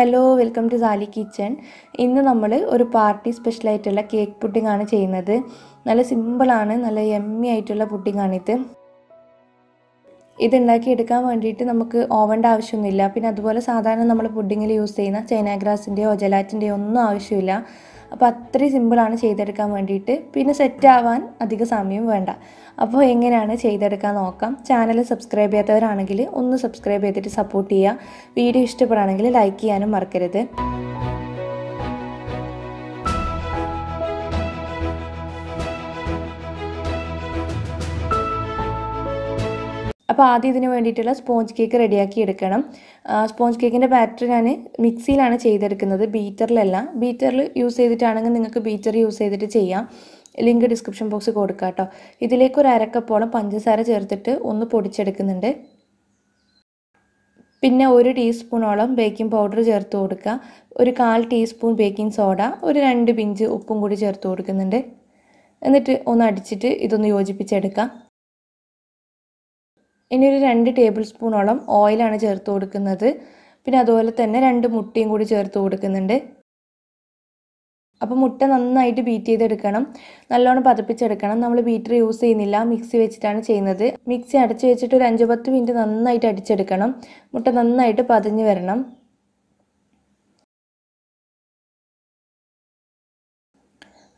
Hello welcome to Sali kitchen ഇന്ന് നമ്മൾ ഒരു പാർട്ടി സ്പെഷ്യലായിട്ടുള്ള കേക്ക് പുഡിംഗ് ആണ് ചെയ്യുന്നത്. നല്ല സിമ്പിളാണ് നല്ല എമ്മി ആയിട്ടുള്ള പുഡിംഗ് ആണിത്. ഇത് ഉണ്ടാക്കിയെടുക്കാൻ വേണ്ടിയിട്ട് നമുക്ക് ഓവന്റെ ആവശ്യമൊന്നുമില്ല. പിന്നെ അതുപോലെ സാധാരണ നമ്മൾ പുഡിങ്ങിൽ യൂസ് ചെയ്യുന്ന ചൈന ഗ്രാസിന്റെയോ ജലാറ്റിന്റെയോ ഒന്നും ആവശ്യമില്ല. അപ്പോൾ അത്രയും സിമ്പിളാണ് ചെയ്തെടുക്കാൻ വേണ്ടിയിട്ട്. പിന്നെ സെറ്റ് ആവാൻ അധിക സമയം വേണ്ട. അപ്പോൾ എങ്ങനെയാണ് ചെയ്തെടുക്കാൻ നോക്കാം. ചാനൽ സബ്സ്ക്രൈബ് ചെയ്യാത്തവരാണെങ്കിൽ ഒന്ന് സബ്സ്ക്രൈബ് ചെയ്തിട്ട് സപ്പോർട്ട് ചെയ്യുക. വീഡിയോ ഇഷ്ടപ്പെടുകയാണെങ്കിൽ ലൈക്ക് ചെയ്യാനും മറക്കരുത്. അപ്പോൾ ആദ്യം ഇതിന് വേണ്ടിയിട്ടുള്ള സ്പോഞ്ച് കേക്ക് റെഡിയാക്കി എടുക്കണം. സ്പോഞ്ച് കേക്കിന്റെ ബാറ്റർ ഞാൻ മിക്സിയിലാണ് ചെയ്തെടുക്കുന്നത്. ബീറ്ററിലല്ല ബീറ്ററിൽ യൂസ് ചെയ്തിട്ടാണെങ്കിൽ നിങ്ങൾക്ക് ബീറ്റർ യൂസ് ചെയ്തിട്ട് ചെയ്യാം. ലിങ്ക് ഡിസ്ക്രിപ്ഷൻ ബോക്സ് കൊടുക്കാം കേട്ടോ. ഇതിലേക്ക് ഒരു അരക്കപ്പോളം പഞ്ചസാര ചേർത്തിട്ട് ഒന്ന് പൊടിച്ചെടുക്കുന്നുണ്ട്. പിന്നെ ഒരു ടീസ്പൂണോളം ബേക്കിംഗ് പൗഡർ ചേർത്ത് കൊടുക്കുക. ഒരു കാൽ ടീസ്പൂൺ ബേക്കിംഗ് സോഡ ഒരു രണ്ട് പിഞ്ച് ഉപ്പും കൂടി ചേർത്ത് കൊടുക്കുന്നുണ്ട്. എന്നിട്ട് ഒന്ന് അടിച്ചിട്ട് ഇതൊന്ന് യോജിപ്പിച്ചെടുക്കാം. ഇനി ഒരു രണ്ട് ടേബിൾ സ്പൂണോളം ഓയിലാണ് ചേർത്ത് കൊടുക്കുന്നത്. പിന്നെ അതുപോലെ തന്നെ രണ്ട് മുട്ടയും കൂടി ചേർത്ത് കൊടുക്കുന്നുണ്ട്. അപ്പോൾ മുട്ട നന്നായിട്ട് ബീറ്റ് ചെയ്തെടുക്കണം. നല്ലോണം പതപ്പിച്ചെടുക്കണം. നമ്മൾ ബീറ്റർ യൂസ് ചെയ്യുന്നില്ല. മിക്സി വെച്ചിട്ടാണ് ചെയ്യുന്നത്. മിക്സി അടച്ചു വെച്ചിട്ട് ഒരു അഞ്ച് പത്ത് മിനിറ്റ് നന്നായിട്ട് അടിച്ചെടുക്കണം. മുട്ട നന്നായിട്ട് പതഞ്ഞ് വരണം.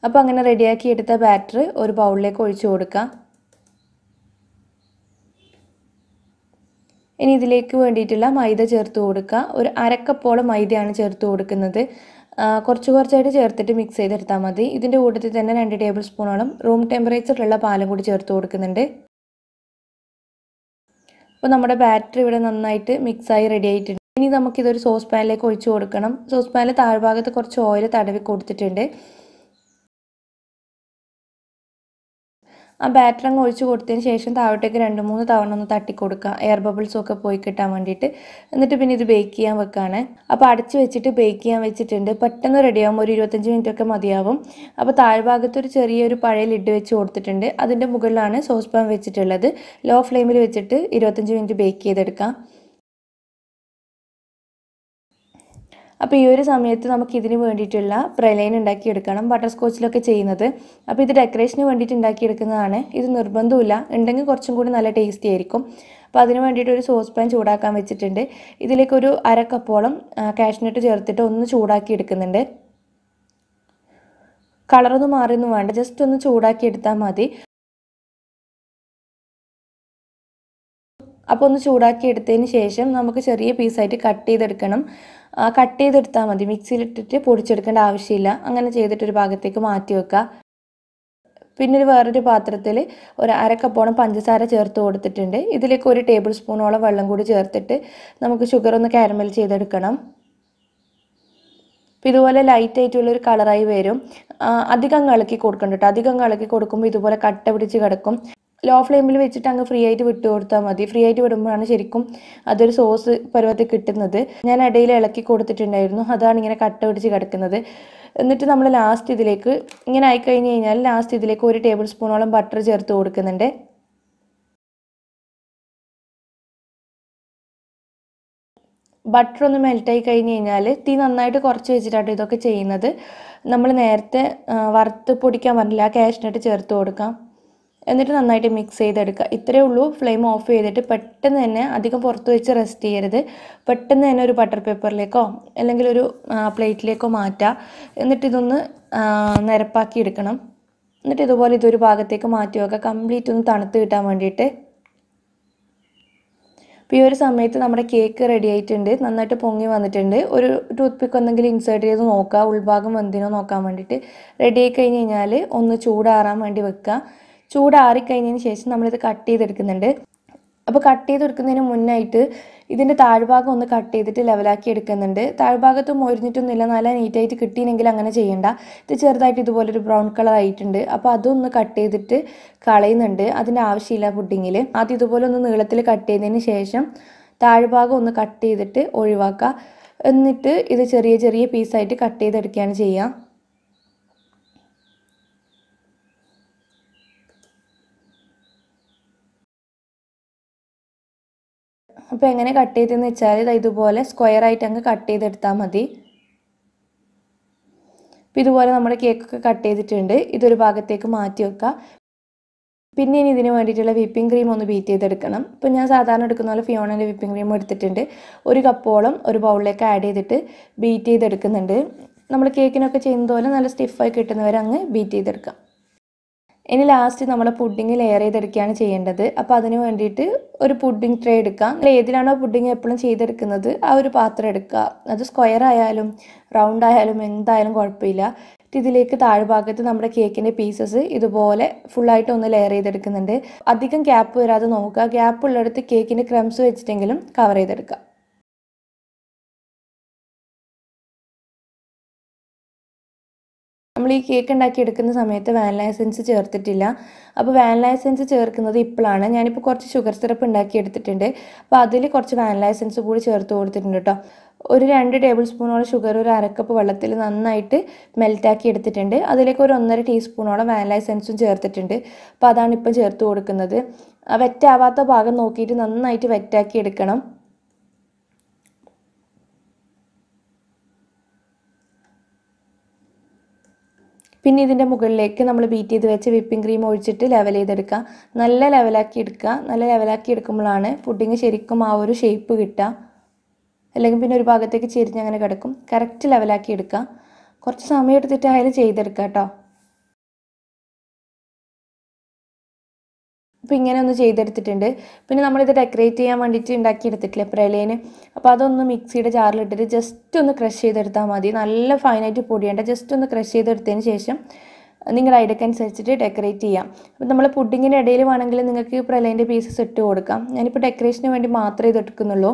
അപ്പോൾ അങ്ങനെ റെഡിയാക്കി എടുത്ത ബാറ്റർ ഒരു ബൗളിലേക്ക് ഒഴിച്ചു കൊടുക്കാം. ഇനി ഇതിലേക്ക് വേണ്ടിയിട്ടുള്ള മൈദ ചേർത്ത് കൊടുക്കുക. ഒരു അരക്കപ്പോളം മൈദയാണ് ചേർത്ത് കൊടുക്കുന്നത്. കുറച്ച് കുറച്ചായിട്ട് ചേർത്തിട്ട് മിക്സ് ചെയ്തെടുത്താൽ മതി. ഇതിന്റെ കൂട്ടത്തിൽ തന്നെ രണ്ട് ടേബിൾ സ്പൂണോളം റൂം ടെമ്പറേച്ചറിലുള്ള പാലും കൂടി ചേർത്ത് കൊടുക്കുന്നുണ്ട്. അപ്പോൾ നമ്മുടെ ബാറ്റർ ഇവിടെ നന്നായിട്ട് മിക്സായി റെഡി ആയിട്ടുണ്ട്. ഇനി നമുക്കിതൊരു സോസ് പാനിലേക്ക് ഒഴിച്ചു കൊടുക്കണം. സോസ് പാനിൽ താഴ്ഭാഗത്ത് കുറച്ച് ഓയിൽ തടവി കൊടുത്തിട്ടുണ്ട്. ആ ബാറ്റർ അങ്ങ് ഒഴിച്ച് കൊടുത്തതിന് ശേഷം താഴോട്ടേക്ക് രണ്ട് മൂന്ന് തവണ ഒന്ന് തട്ടി കൊടുക്കുക എയർ ബബിൾസും ഒക്കെ പോയി കിട്ടാൻ വേണ്ടിയിട്ട്. എന്നിട്ട് പിന്നെ ഇത് ബേക്ക് ചെയ്യാൻ വെക്കുകയാണ് അപ്പോൾ അടച്ച് വെച്ചിട്ട് ബേക്ക് ചെയ്യാൻ വെച്ചിട്ടുണ്ട്. പെട്ടെന്ന് റെഡിയാവും ഒരു ഇരുപത്തഞ്ച് മിനിറ്റ് ഒക്കെ മതിയാവും. അപ്പോൾ താഴ്ഭാഗത്ത് ഒരു ചെറിയൊരു പഴയ ലിഡ് വെച്ച് കൊടുത്തിട്ടുണ്ട്. അതിന്റെ മുകളിലാണ് സോസ് പാൻ വെച്ചിട്ടുള്ളത്. ലോ ഫ്ലെയിമിൽ വെച്ചിട്ട് ഇരുപത്തഞ്ച് മിനിറ്റ് ബേക്ക് ചെയ്തെടുക്കാം. അപ്പോൾ ഈ ഒരു സമയത്ത് നമുക്ക് ഇതിന് വേണ്ടിയിട്ടുള്ള പ്രലൈൻ ഉണ്ടാക്കിയെടുക്കണം ബട്ടർ സ്കോച്ചിലൊക്കെ ചെയ്യുന്നത്. അപ്പോൾ ഇത് ഡെക്കറേഷന് വേണ്ടിയിട്ട് ഉണ്ടാക്കിയെടുക്കുന്നതാണ്. ഇത് നിർബന്ധമില്ല ഉണ്ടെങ്കിൽ കുറച്ചും കൂടി നല്ല ടേസ്റ്റി ആയിരിക്കും. അപ്പോൾ അതിന് വേണ്ടിയിട്ട് ഒരു സോസ് പാൻ ചൂടാക്കാൻ വെച്ചിട്ടുണ്ട്. ഇതിലേക്ക് ഒരു അര കപ്പോളം കാഷ്നട്ട് ചേർത്തിട്ട് ഒന്ന് ചൂടാക്കി എടുക്കുന്നുണ്ട് കളറൊന്നും മാറിയൊന്നും വേണ്ട. ജസ്റ്റ് ഒന്ന് ചൂടാക്കി എടുത്താൽ മതി. അപ്പോൾ ഒന്ന് ചൂടാക്കി എടുത്തതിന് ശേഷം നമുക്ക് ചെറിയ പീസായിട്ട് കട്ട് ചെയ്തെടുക്കണം. കട്ട് ചെയ്തെടുത്താൽ മതി. മിക്സിയിലിട്ടിട്ട് പൊടിച്ചെടുക്കേണ്ട ആവശ്യമില്ല. അങ്ങനെ ചെയ്തിട്ടൊരു ഭാഗത്തേക്ക് മാറ്റി വെക്കുക പിന്നെ ഒരു വേറൊരു പാത്രത്തിൽ ഒരു അരക്കപ്പോളം പഞ്ചസാര ചേർത്ത് കൊടുത്തിട്ടുണ്ട്. ഇതിലേക്ക് ഒരു ടേബിൾ സ്പൂണോളം വെള്ളം കൂടി ചേർത്തിട്ട് നമുക്ക് ഷുഗർ ഒന്ന് കാരമൽ ചെയ്തെടുക്കണം. അപ്പോൾ ഇതുപോലെ ലൈറ്റ് ആയിട്ടുള്ളൊരു കളറായി വരും. അധികം ഇളക്കി കൊടുക്കണ്ട കേട്ടോ അധികം ഇളക്കി കൊടുക്കുമ്പോൾ ഇതുപോലെ കട്ട പിടിച്ച് കിടക്കും. ലോ ഫ്ലെയിമിൽ വെച്ചിട്ട് അങ്ങ് ഫ്രീ ആയിട്ട് വിട്ടു കൊടുത്താൽ മതി. ഫ്രീ ആയിട്ട് വിടുമ്പോഴാണ് ശരിക്കും അതൊരു സോസ് പരുവത്തിൽ കിട്ടുന്നത്. ഞാൻ ഇടയിൽ ഇളക്കി കൊടുത്തിട്ടുണ്ടായിരുന്നു. അതാണ് ഇങ്ങനെ കട്ട പിടിച്ച് കിടക്കുന്നത്. എന്നിട്ട് നമ്മൾ ലാസ്റ്റ് ഇതിലേക്ക് ഇങ്ങനെ ആയിക്കഴിഞ്ഞ് കഴിഞ്ഞാൽ ലാസ്റ്റ് ഇതിലേക്ക് ഒരു ടേബിൾ സ്പൂണോളം ബട്ടർ ചേർത്ത് കൊടുക്കുന്നുണ്ട്. ബട്ടർ ഒന്ന് മെൽറ്റായി കഴിഞ്ഞ് കഴിഞ്ഞാൽ തീ നന്നായിട്ട് കുറച്ച് വെച്ചിട്ടാണ് ഇതൊക്കെ ചെയ്യുന്നത്. നമ്മൾ നേരത്തെ വറുത്ത് പൊടിക്കാൻ പറഞ്ഞില്ല കാഷ്നട്ട് ചേർത്ത് കൊടുക്കാം. എന്നിട്ട് നന്നായിട്ട് മിക്സ് ചെയ്തെടുക്കുക. ഇത്രയേ ഉള്ളൂ. ഫ്ലെയിം ഓഫ് ചെയ്തിട്ട് പെട്ടെന്ന് തന്നെ അധികം പുറത്ത് വെച്ച് റെസ്റ്റ് ചെയ്യരുത്. പെട്ടെന്ന് തന്നെ ഒരു ബട്ടർ പേപ്പറിലേക്കോ അല്ലെങ്കിൽ ഒരു പ്ലേറ്റിലേക്കോ മാറ്റുക എന്നിട്ട് ഇതൊന്ന് നിരപ്പാക്കി എടുക്കണം. എന്നിട്ട് ഇതുപോലെ ഇതൊരു ഭാഗത്തേക്ക് മാറ്റി വെക്കുക. കംപ്ലീറ്റ് ഒന്ന് തണുത്ത് കിട്ടാൻ വേണ്ടിയിട്ട്. അപ്പോൾ ഈ ഒരു സമയത്ത് നമ്മുടെ കേക്ക് റെഡി ആയിട്ടുണ്ട്. നന്നായിട്ട് പൊങ്ങി വന്നിട്ടുണ്ട്. ഒരു ടൂത്ത് പിക്ക് എന്തെങ്കിലും ഇൻസേർട്ട് ചെയ്ത് നോക്കുക. ഉൾഭാഗം എന്തിനോ നോക്കാൻ വേണ്ടിയിട്ട്. റെഡി ആയി കഴിഞ്ഞ് കഴിഞ്ഞാൽ ഒന്ന് ചൂടാറാൻ വേണ്ടി വെക്കുക. ചൂടാറിക്കഴിഞ്ഞതിന് ശേഷം നമ്മളിത് കട്ട് ചെയ്തെടുക്കുന്നുണ്ട്. അപ്പോൾ കട്ട് ചെയ്തെടുക്കുന്നതിന് മുന്നായിട്ട് ഇതിന്റെ താഴ്ഭാഗം ഒന്ന് കട്ട് ചെയ്തിട്ട് ലെവലാക്കി എടുക്കുന്നുണ്ട്. താഴ്ഭാഗത്ത് മൊരിഞ്ഞിട്ടൊന്നുമില്ല. നല്ല നീറ്റായിട്ട് കിട്ടിയില്ലെങ്കിൽ അങ്ങനെ ചെയ്യണ്ട. ഇത് ചെറുതായിട്ട് ഇതുപോലൊരു ബ്രൗൺ കളർ ആയിട്ടുണ്ട്. അപ്പോൾ അതൊന്ന് കട്ട് ചെയ്തിട്ട് കളയുന്നുണ്ട്. അതിന്റെ ആവശ്യമില്ല പുഡിങ്ങിൽ ആദ്യം ഇതുപോലെ ഒന്ന് നീളത്തിൽ കട്ട് ചെയ്തതിന് ശേഷം താഴ്ഭാഗം ഒന്ന് കട്ട് ചെയ്തിട്ട് ഒഴിവാക്കുക. എന്നിട്ട് ഇത് ചെറിയ ചെറിയ പീസായിട്ട് കട്ട് ചെയ്തെടുക്കുകയാണ് ചെയ്യുക. അപ്പോൾ എങ്ങനെ കട്ട് ചെയ്തെന്ന് വെച്ചാൽ ഇത് ഇതുപോലെ സ്ക്വയർ ആയിട്ട് അങ്ങ് കട്ട് ചെയ്തെടുത്താൽ മതി. അപ്പോൾ ഇതുപോലെ നമ്മുടെ കേക്കൊക്കെ കട്ട് ചെയ്തിട്ടുണ്ട്. ഇതൊരു ഭാഗത്തേക്ക് മാറ്റി വെക്കുക പിന്നെ ഇനി ഇതിന് വേണ്ടിയിട്ടുള്ള വിപ്പിംഗ് ക്രീം ഒന്ന് ബീറ്റ് ചെയ്തെടുക്കണം. ഇപ്പോൾ ഞാൻ സാധാരണ എടുക്കുന്ന പോലെ ഫിയോണിന്റെ വിപ്പിംഗ് ക്രീം എടുത്തിട്ടുണ്ട്. ഒരു കപ്പോളം ഒരു ബൗളിലേക്ക് ആഡ് ചെയ്തിട്ട് ബീറ്റ് ചെയ്തെടുക്കുന്നുണ്ട്. നമ്മൾ കേക്കിനൊക്കെ ചെയ്യുന്നത് പോലെ നല്ല സ്റ്റിഫായി കിട്ടുന്നവരെ അങ്ങ് ബീറ്റ് ചെയ്തെടുക്കാം. ഇനി ലാസ്റ്റ് നമ്മൾ പുഡിങ് ലെയർ ചെയ്തെടുക്കുകയാണ് ചെയ്യേണ്ടത്. അപ്പോൾ അതിന് വേണ്ടിയിട്ട് ഒരു പുഡിങ് ട്രേ എടുക്കാം. ഏതിലാണോ പുഡിങ് എപ്പോഴും ചെയ്തെടുക്കുന്നത് ആ ഒരു പാത്രം എടുക്കുക. അത് സ്ക്വയർ ആയാലും റൗണ്ട് ആയാലും എന്തായാലും കുഴപ്പമില്ല. ഇതിലേക്ക് താഴ്ഭാഗത്ത് നമ്മുടെ കേക്കിന്റെ പീസസ് ഇതുപോലെ ഫുള്ളായിട്ട് ഒന്ന് ലെയർ ചെയ്തെടുക്കുന്നുണ്ട്. അധികം ഗ്യാപ്പ് വരാതെ നോക്കുക. ഗ്യാപ്പ് ഉള്ളിടത്ത് കേക്കിന്റെ ക്രംസ് വെച്ചിട്ടെങ്കിലും കവർ ചെയ്തെടുക്കുക. നമ്മൾ ഈ കേക്ക് ഉണ്ടാക്കി എടുക്കുന്ന സമയത്ത് വാനില എസൻസ് ചേർത്തിട്ടില്ല. അപ്പോൾ വാനില എസൻസ് ചേർക്കുന്നത് ഇപ്പോഴാണ് ഞാനിപ്പോൾ കുറച്ച് ഷുഗർ സിറപ്പ് ഉണ്ടാക്കി എടുത്തിട്ടുണ്ട്. അപ്പോൾ അതിൽ കുറച്ച് വാനില എസൻസ് കൂടി ചേർത്ത് കൊടുത്തിട്ടുണ്ട് കേട്ടോ ഒരു രണ്ട് ടേബിൾ സ്പൂണോളം ഷുഗർ ഒരു അരക്കപ്പ് വെള്ളത്തിൽ നന്നായിട്ട് മെൽറ്റാക്കി എടുത്തിട്ടുണ്ട്. അതിലേക്ക് ഒരു ഒന്നര ടീസ്പൂണോളം വാനില എസൻസും ചേർത്തിട്ടുണ്ട്. അപ്പോൾ അതാണ് ഇപ്പം ചേർത്ത് കൊടുക്കുന്നത്. വെറ്റാവാത്ത ഭാഗം നോക്കിയിട്ട് നന്നായിട്ട് വെറ്റാക്കി എടുക്കണം. പിന്നെ ഇതിന്റെ മുകളിലേക്ക് നമ്മൾ ബീറ്റ് ചെയ്ത് വെച്ച് വിപ്പിംഗ് ക്രീം ഒഴിച്ചിട്ട് ലെവൽ ചെയ്തെടുക്കുക. നല്ല ലെവലാക്കി എടുക്കുക. നല്ല ലെവലാക്കി എടുക്കുമ്പോഴാണ് പുഡിങ് ശരിക്കും ആ ഒരു ഷേപ്പ് കിട്ടുക. അല്ലെങ്കിൽ പിന്നെ ഒരു ഭാഗത്തേക്ക് ചെരിഞ്ഞ് അങ്ങനെ കിടക്കും. കറക്റ്റ് ലെവലാക്കി എടുക്കുക. കുറച്ച് സമയം എടുത്തിട്ട് അതിൽ ചെയ്തെടുക്കുക കേട്ടോ. അപ്പോൾ ഇങ്ങനെ ഒന്ന് ചെയ്തെടുത്തിട്ടുണ്ട്. പിന്നെ നമ്മളിത് ഡെക്കറേറ്റ് ചെയ്യാൻ വേണ്ടിയിട്ട് ഉണ്ടാക്കിയെടുത്തിട്ടില്ല പ്രലേന് അപ്പോൾ അതൊന്ന് മിക്സിയുടെ ജാറിലിട്ടിട്ട് ജസ്റ്റ് ഒന്ന് ക്രഷ് ചെയ്തെടുത്താൽ മതി. നല്ല ഫൈനായിട്ട് പൊടിയേണ്ട ജസ്റ്റ് ഒന്ന് ക്രഷ് ചെയ്തെടുത്തതിന് ശേഷം നിങ്ങൾ ഐഡിയക്ക് അനുസരിച്ചിട്ട് ഡെക്കറേറ്റ് ചെയ്യാം. അപ്പോൾ നമ്മൾ പുഡിങ്ങിന്റെ ഇടയിൽ വേണമെങ്കിൽ നിങ്ങൾക്ക് പ്രലേന്റെ പീസസ് ഇട്ട് കൊടുക്കാം. ഞാനിപ്പോൾ ഡെക്കറേഷന് വേണ്ടി മാത്രമേ ഇത് എടുക്കുന്നുള്ളൂ.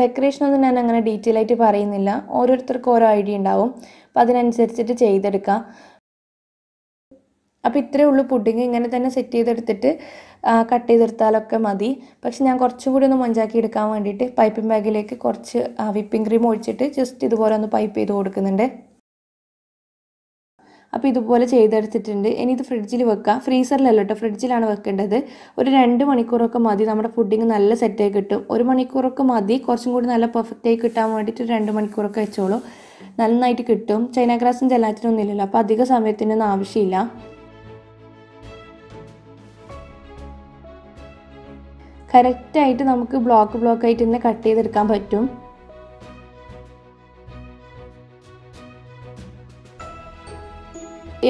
ഡെക്കറേഷനൊന്നും ഞാൻ അങ്ങനെ ഡീറ്റെയിൽ ആയിട്ട് പറയുന്നില്ല. ഓരോരുത്തർക്കും ഓരോ ഐഡിയ ഉണ്ടാവും. അപ്പോൾ അതിനനുസരിച്ചിട്ട് ചെയ്തെടുക്കാം. അപ്പോൾ ഇത്രയേ ഉള്ളൂ പുഡിങ്. ഇങ്ങനെ തന്നെ സെറ്റ് ചെയ്തെടുത്തിട്ട് കട്ട് ചെയ്തെടുത്താലൊക്കെ മതി. പക്ഷെ ഞാൻ കുറച്ചും കൂടി ഒന്ന് മഞ്ചാക്കി എടുക്കാൻ വേണ്ടിയിട്ട് പൈപ്പിംഗ് ബാഗിലേക്ക് കുറച്ച് വിപ്പിംഗ് ക്രീം ഒഴിച്ചിട്ട് ജസ്റ്റ് ഇതുപോലെ ഒന്ന് പൈപ്പ് ചെയ്ത് കൊടുക്കുന്നുണ്ട്. അപ്പോൾ ഇതുപോലെ ചെയ്തെടുത്തിട്ടുണ്ട്. ഇനി ഇത് ഫ്രിഡ്ജിൽ വെക്കുക ഫ്രീസറിലല്ല കേട്ടോ ഫ്രിഡ്ജിലാണ് വെക്കേണ്ടത്. ഒരു രണ്ട് മണിക്കൂറൊക്കെ മതി. നമ്മുടെ പുഡിങ് നല്ല സെറ്റായി കിട്ടും. ഒരു മണിക്കൂറൊക്കെ മതി. കുറച്ചും കൂടി നല്ല പെർഫെക്റ്റായി കിട്ടാൻ വേണ്ടിയിട്ട് രണ്ട് മണിക്കൂറൊക്കെ വെച്ചോളൂ. നന്നായിട്ട് കിട്ടും. ചൈന ഗ്രാസും ജലാറ്റിനൊന്നും ഇല്ലല്ലോ. അപ്പോൾ അധിക സമയത്തിനൊന്നും ആവശ്യമില്ല. കറക്റ്റായിട്ട് നമുക്ക് ബ്ലോക്ക് ബ്ലോക്ക് ആയിട്ട് തന്നെ കട്ട് ചെയ്തെടുക്കാൻ പറ്റും.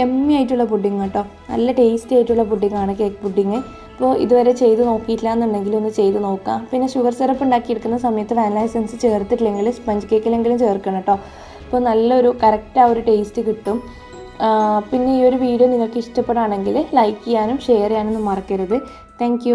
എമ്മി ആയിട്ടുള്ള പുഡിങ് കേട്ടോ. നല്ല ടേസ്റ്റി ആയിട്ടുള്ള പുഡിങ്ങാണ് കേക്ക് പുഡിങ് അപ്പോൾ ഇതുവരെ ചെയ്ത് നോക്കിയിട്ടില്ല എന്നുണ്ടെങ്കിൽ ഒന്ന് ചെയ്ത് നോക്കാം. പിന്നെ ഷുഗർ സിറപ്പ് ഉണ്ടാക്കിയെടുക്കുന്ന സമയത്ത് വാനില എസൻസ് ചേർത്തിട്ടില്ലെങ്കിൽ സ്പഞ്ച് കേക്കിലെങ്കിലും ചേർക്കണം കേട്ടോ. അപ്പോൾ നല്ലൊരു കറക്റ്റ് ആ ഒരു ടേസ്റ്റ് കിട്ടും. പിന്നെ ഈ ഒരു വീഡിയോ നിങ്ങൾക്ക് ഇഷ്ടപ്പെടുകയാണെങ്കിൽ ലൈക്ക് ചെയ്യാനും ഷെയർ ചെയ്യാനൊന്നും മറക്കരുത്. താങ്ക്